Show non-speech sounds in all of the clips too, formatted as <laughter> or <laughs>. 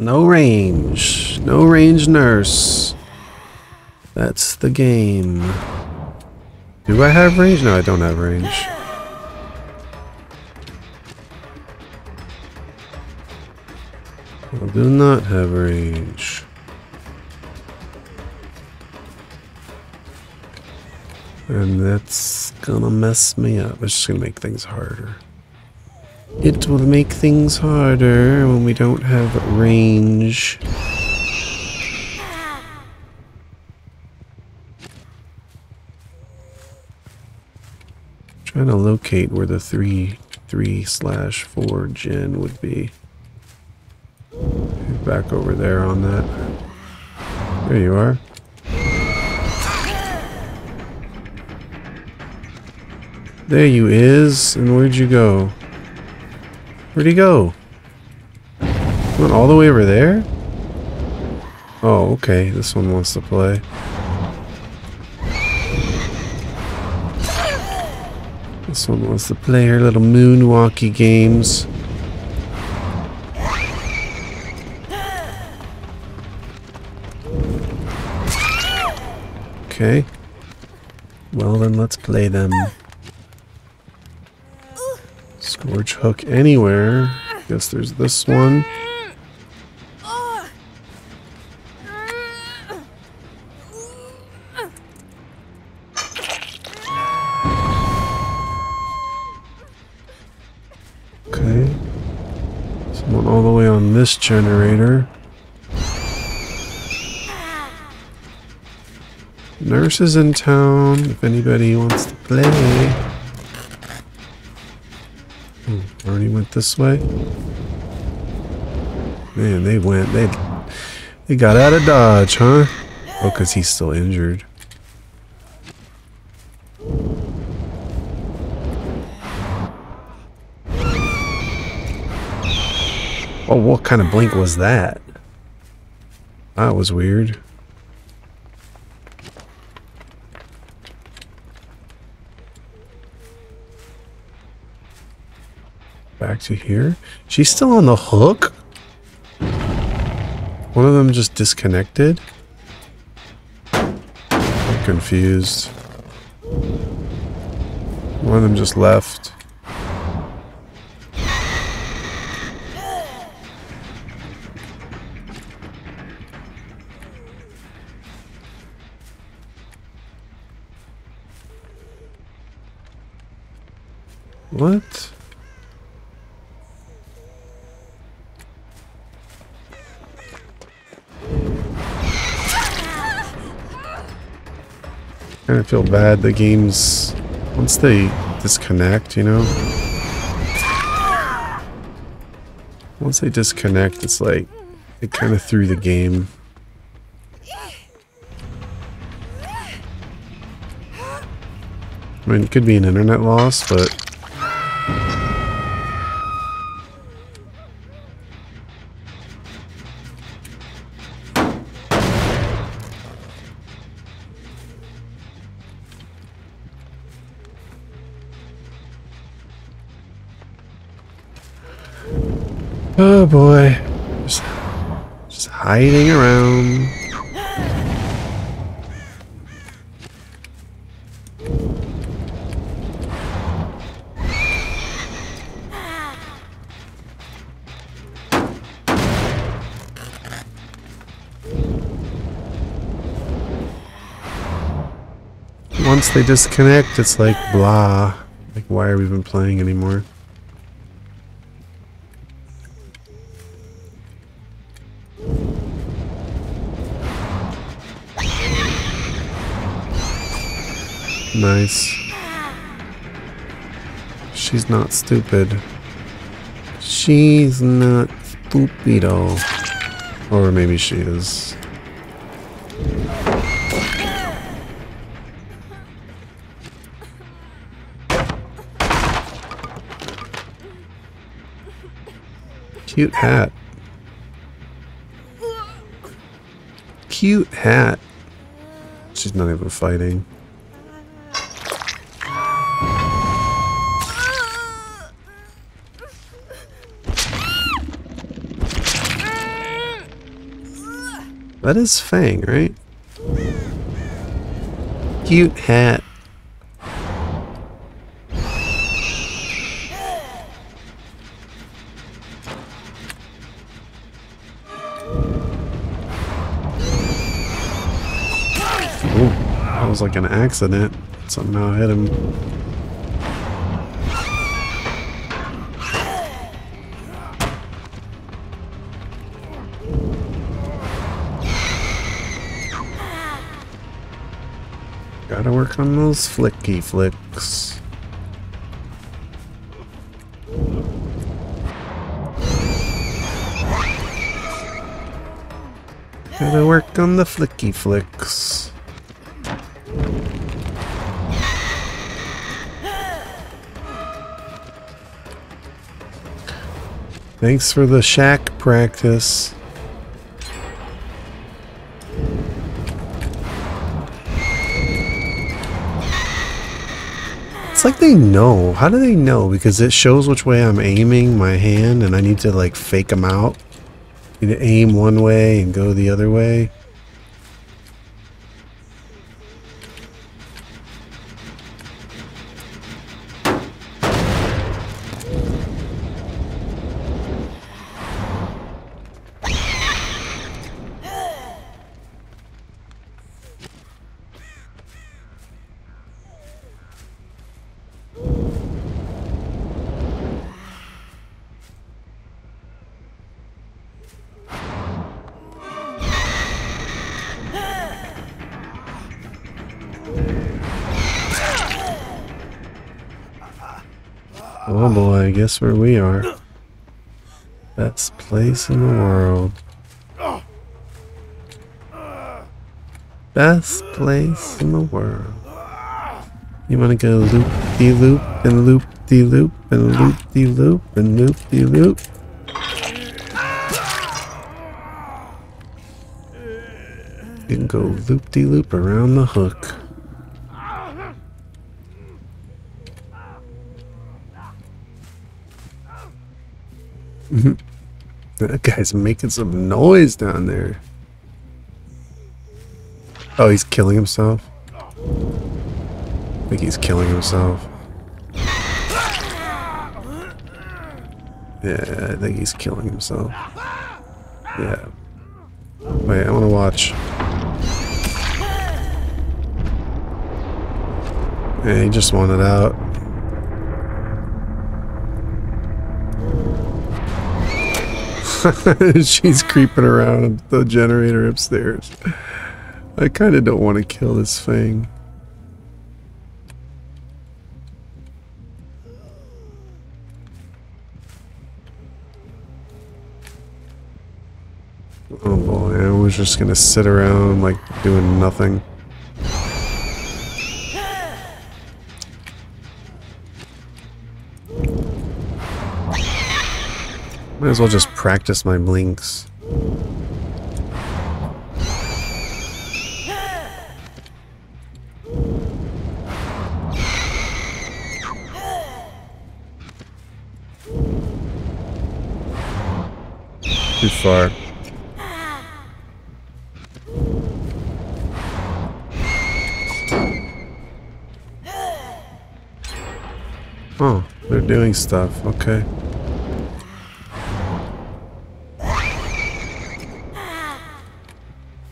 No range. No range nurse. That's the game. Do I have range? No, I don't have range. I do not have range. And that's gonna mess me up. It's just gonna make things harder. It will make things harder when we don't have range. Trying to locate where the three three slash four gen would be. Back over there on that. There you are. There you is. And where'd you go? Where'd he go? Went all the way over there? Oh, okay. This one wants to play. This one wants to play her little moonwalky games. Okay. Well then let's play them. Scourge hook anywhere. Guess there's this one. Okay. Someone all the way on this generator. Nurse is in town if anybody wants to play. This way. Man, they went. They they got out of dodge, huh? Oh, because he's still injured. Oh, what kind of blink was that? That was weird. Back to here. She's still on the hook? One of them just disconnected? I'm confused. One of them just left. What? Kind of feel bad the games once they disconnect you know? Once they disconnect it's like it kind of threw the game. I mean it could be an internet loss but hiding around. Once they disconnect, it's like blah. Like, why are we even playing anymore? Nice. She's not stupid. She's not stupido. Or maybe she is. Cute hat. Cute hat. She's not even fighting. That is Fang, right? Cute hat. Ooh, that was like an accident. Somehow hit him. Gotta work on those flicky flicks. Gotta work on the flicky flicks. Thanks for the shack practice. It's like they know. How do they know? Because it shows which way I'm aiming my hand and I need to like fake them out. You need to aim one way and go the other way. Oh boy, guess where we are. Best place in the world. Best place in the world. You wanna go loop de loop and loop de loop and loop de loop and loop de loop? You can go loop de loop around the hook. Mm-hmm. that guy's making some noise down there. Oh, he's killing himself? I think he's killing himself. Yeah, I think he's killing himself. Yeah. Wait, I want to watch. Yeah, he just wanted out. <laughs> She's creeping around the generator upstairs. I kind of don't want to kill this thing. Oh boy, I was just gonna sit around like doing nothing. Might as well just practice my blinks. Too far. Oh, they're doing stuff. Okay.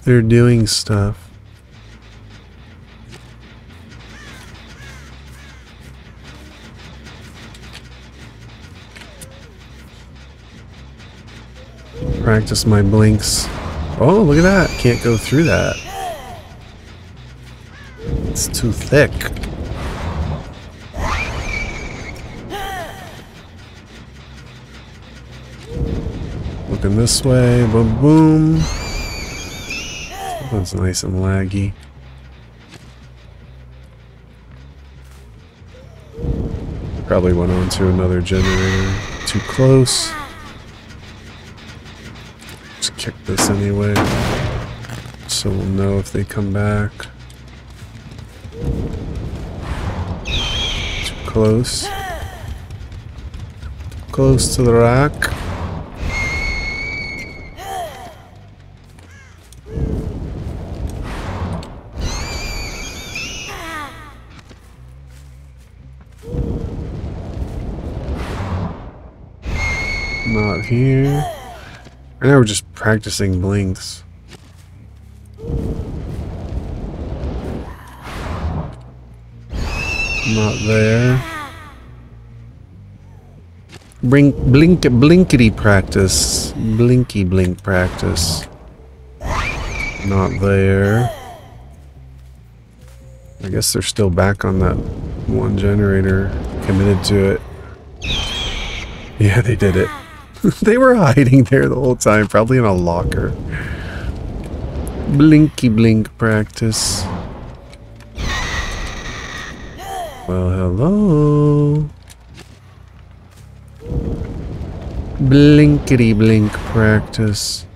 They're doing stuff. Practice my blinks. Oh, look at that. Can't go through that. It's too thick. Looking this way. Boom, boom. That's nice and laggy. Probably went on to another generator. Too close. Just kick this anyway. So we'll know if they come back. Too close. Close to the rock. Here. Right now we're just practicing blinks. Not there. Blink, blink, blinkety practice. Blinky blink practice. Not there. I guess they're still back on that one generator, committed to it. <laughs> Yeah, they did it. <laughs> they were hiding there the whole time, probably in a locker. Blinky blink practice. Well, hello. Blinkety blink practice.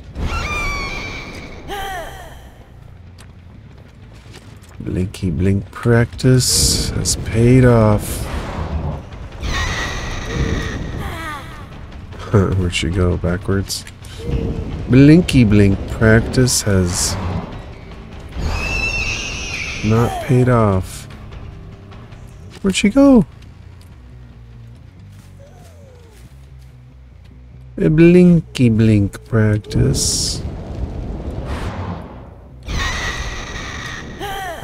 Blinky blink practice has paid off. <laughs> Where'd she go? Backwards? Blinky blink practice has not paid off. Where'd she go? A blinky blink practice.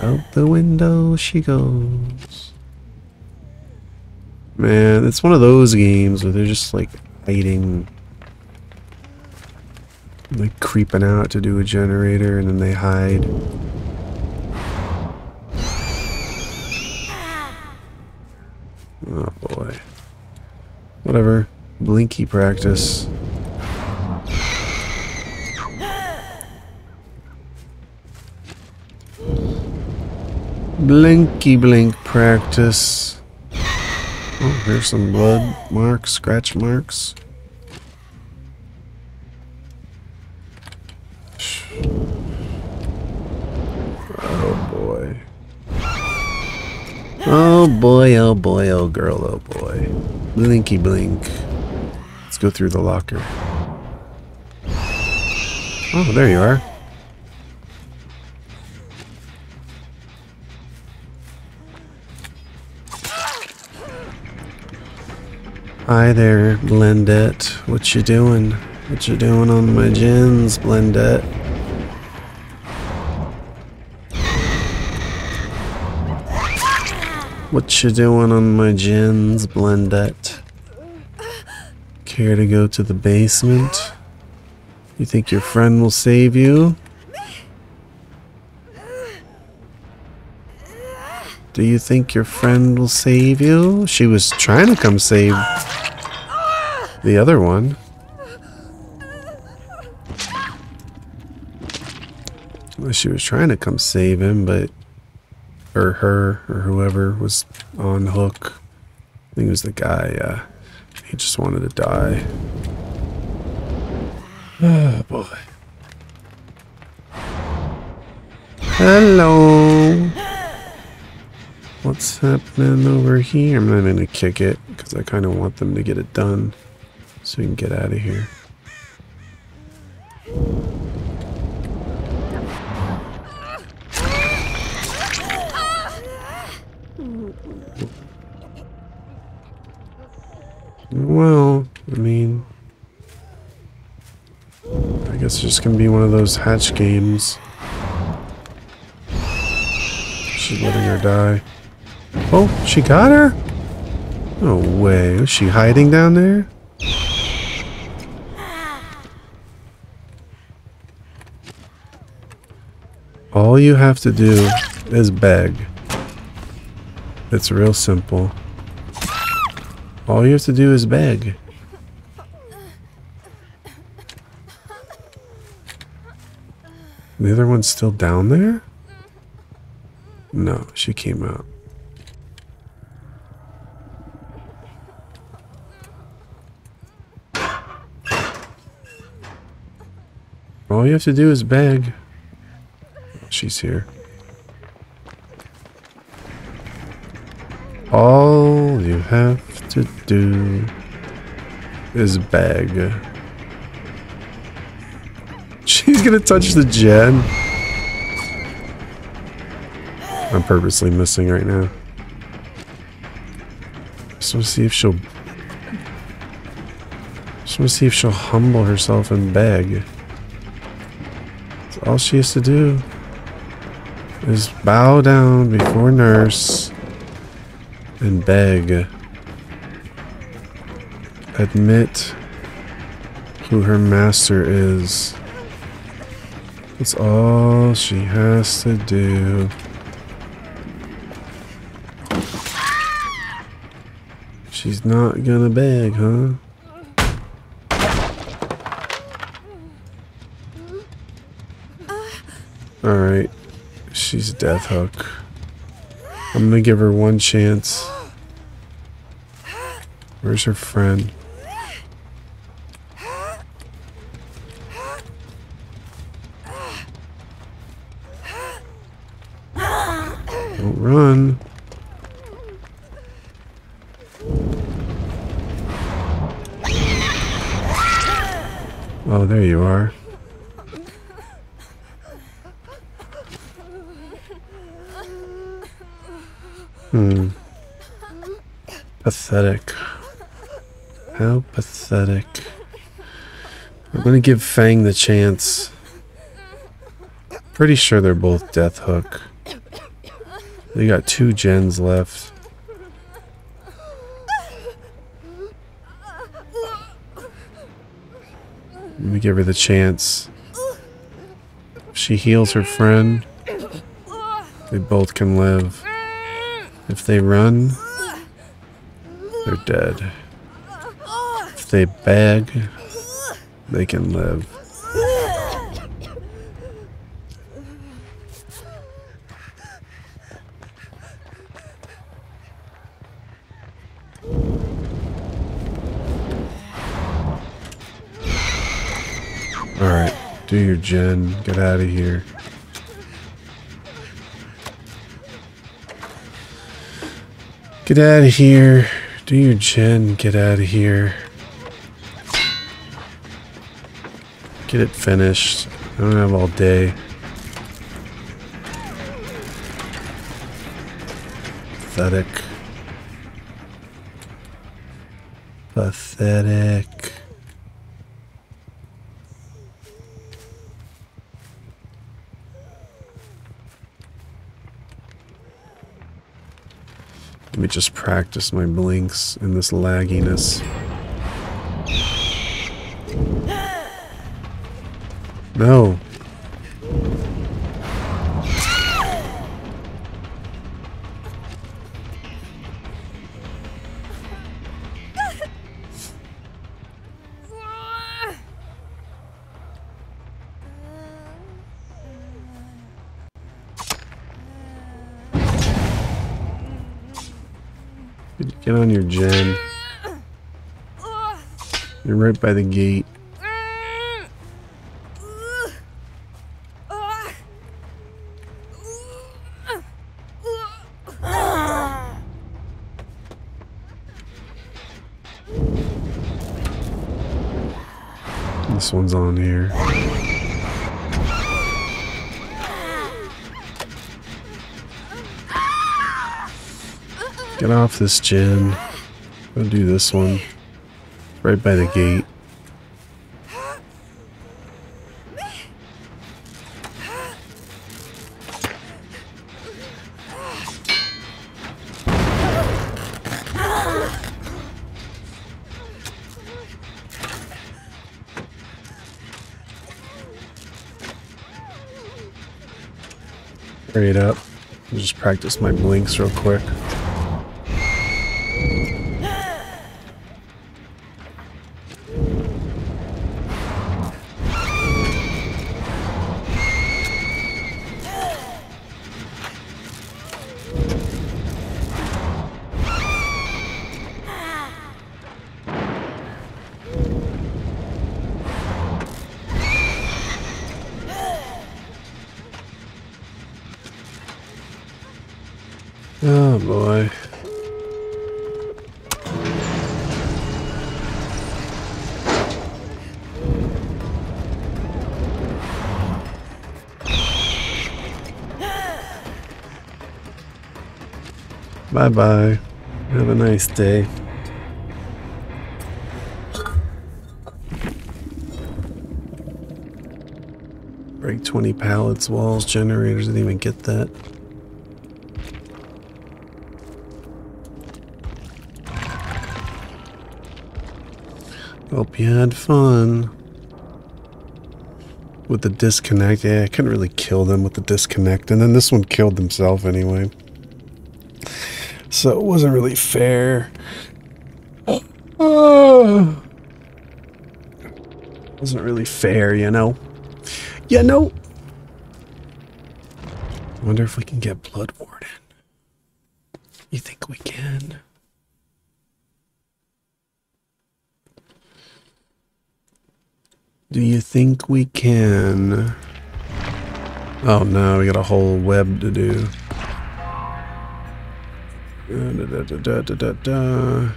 Out the window she goes. Man, it's one of those games where they're just like hiding. Like creeping out to do a generator and then they hide. Oh boy. Whatever. Blinky practice. Blinky blink practice. Oh, here's some blood marks, scratch marks. Oh boy. Oh boy, oh boy, oh girl, oh boy. Blinky blink. Let's go through the locker. Oh, there you are. Hi there, Blendette. What you doing? What you doing on my gins, Blendette? What you doing on my gins, Blendette? Care to go to the basement? You think your friend will save you? Do you think your friend will save you? She was trying to come save the other one. She was trying to come save him, but or her or whoever was on hook. I think it was the guy. Uh, he just wanted to die. Oh boy. Hello. What's happening over here? I'm not going to kick it because I kind of want them to get it done so we can get out of here. Well, I mean, I guess it's just gonna be one of those hatch games. She's letting her die. Oh, she got her? No way. Was she hiding down there? All you have to do is beg. It's real simple. All you have to do is beg. The other one's still down there? No, she came out. You have to do is beg. She's here. All you have to do is beg. She's gonna touch the gen. I'm purposely missing right now. Just want to see if she'll Just want to see if she'll humble herself and beg. All she has to do. Is bow down before nurse and beg. Admit who her master is. That's all she has to do. She's not gonna beg, huh? Alright. She's a death hook. I'm gonna give her one chance. Where's her friend? Pathetic. How pathetic. I'm gonna give Fang the chance. Pretty sure they're both Death Hook. They got two gens left. Let me give her the chance. She heals her friend, they both can live. If they run, they're dead. If they beg, they can live. Alright, do your gen. Get out of here. Get out of here. Do your gen. Get out of here. Get it finished. I don't have all day. Pathetic. Pathetic. Let me just practice my blinks in this lagginess. No. Gen. You're right by the gate. This one's on here. Get off this gen. Go do this one. Right by the gate. Hurry it up. I'll just practice my blinks real quick. Bye bye. Have a nice day. Break 20 pallets, walls, generators, didn't even get that. Hope you had fun. With the disconnect, yeah, I couldn't really kill them with the disconnect. And then this one killed themselves anyway. So it wasn't really fair. Uh, <sighs> wasn't really fair, you know? You know? wonder if we can get Blood Warden. You think we can? Do you think we can? Oh no, we got a whole web to do. Da, da, da, da, da.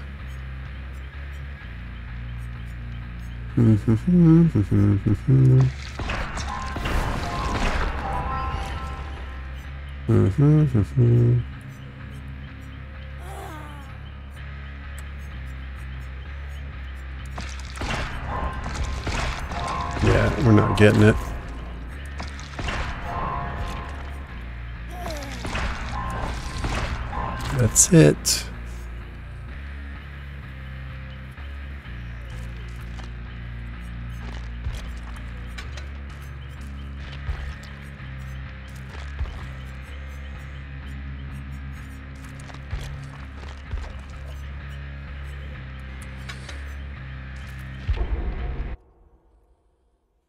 Yeah, we're not getting it. That's it.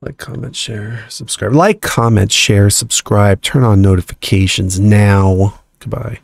Like, comment, share, subscribe. Like, comment, share, subscribe. Turn on notifications now. Goodbye.